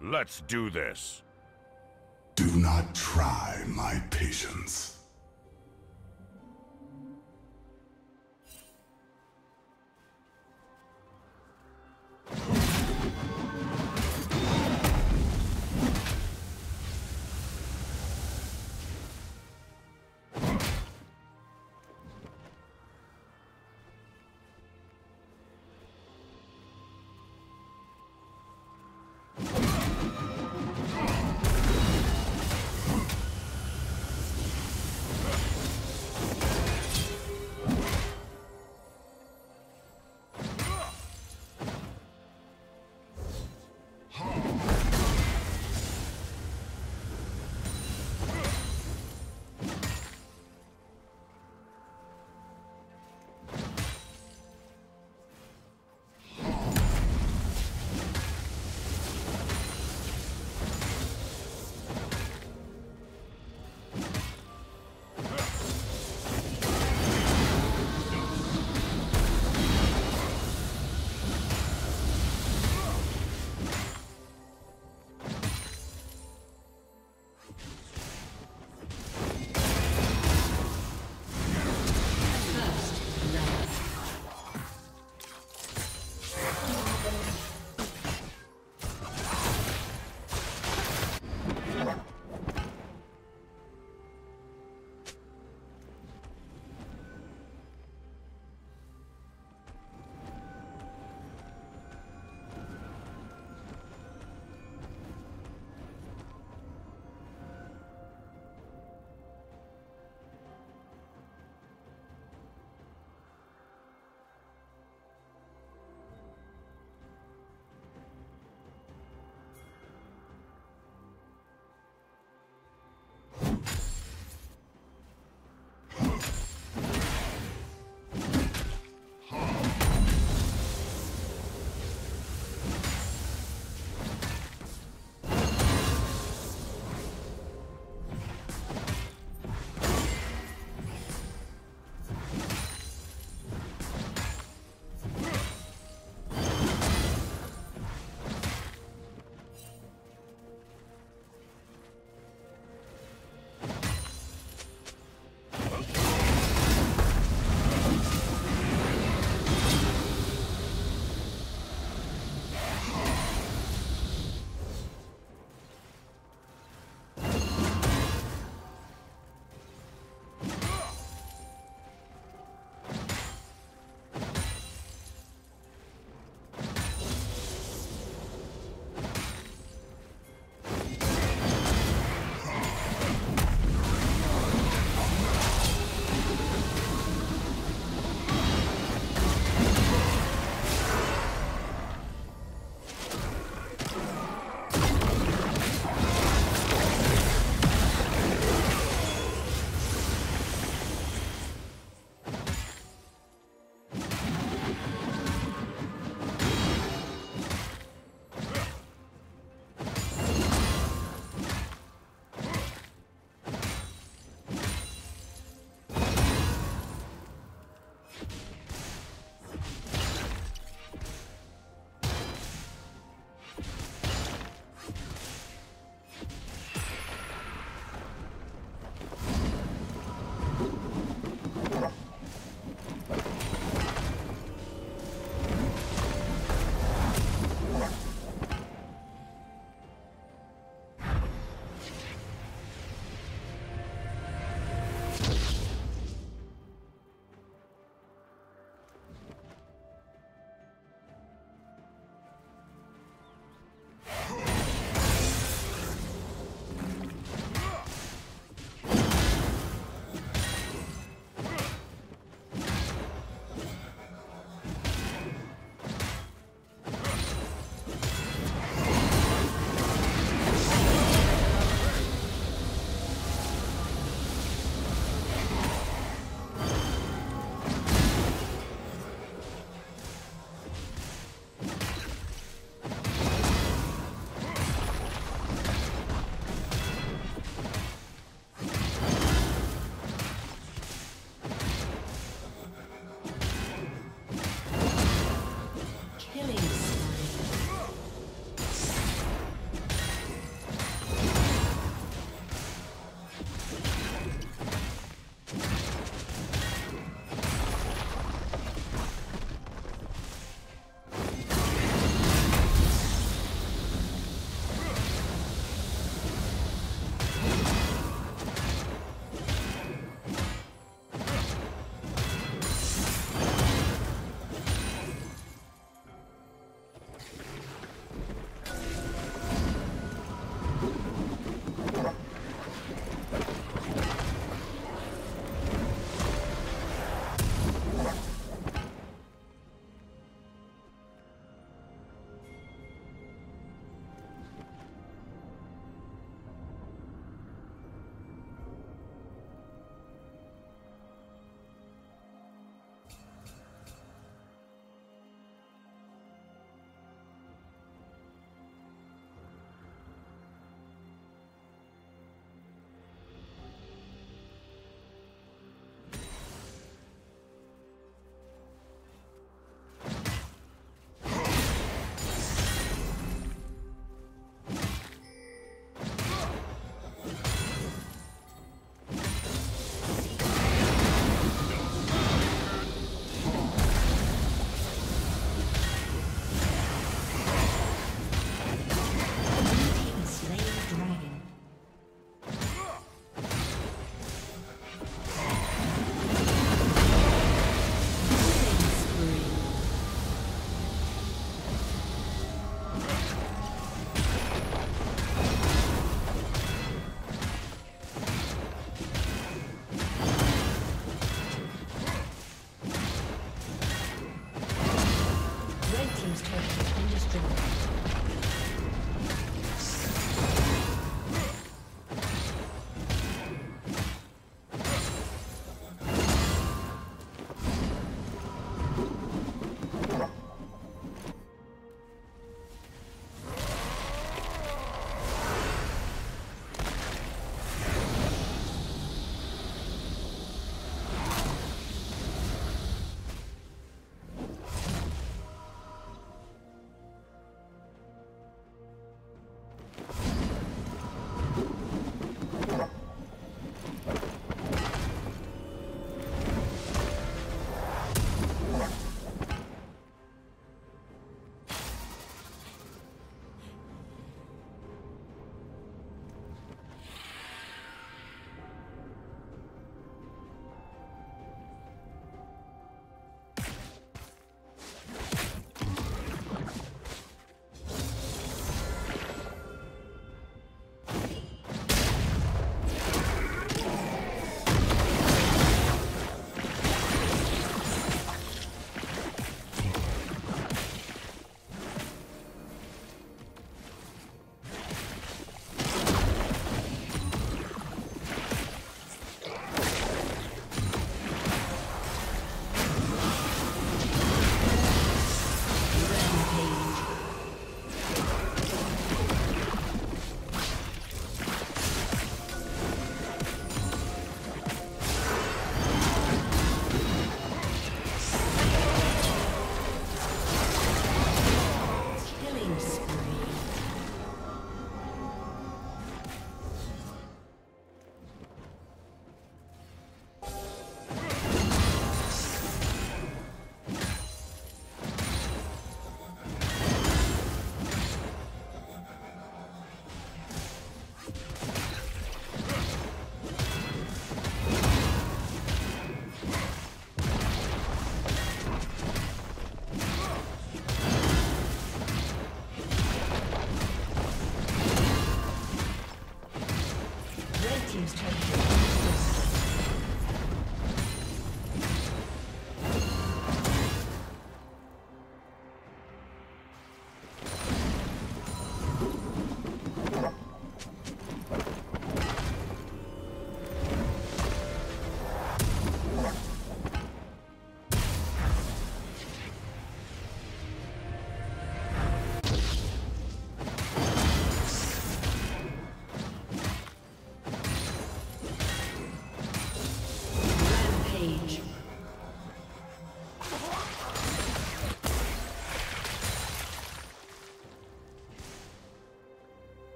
Let's do this. Do not try my patience.